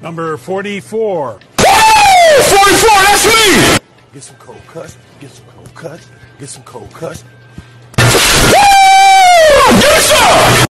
Number 44. 44, that's me! Get some cold cuts, get some cold cuts, get some cold cuts,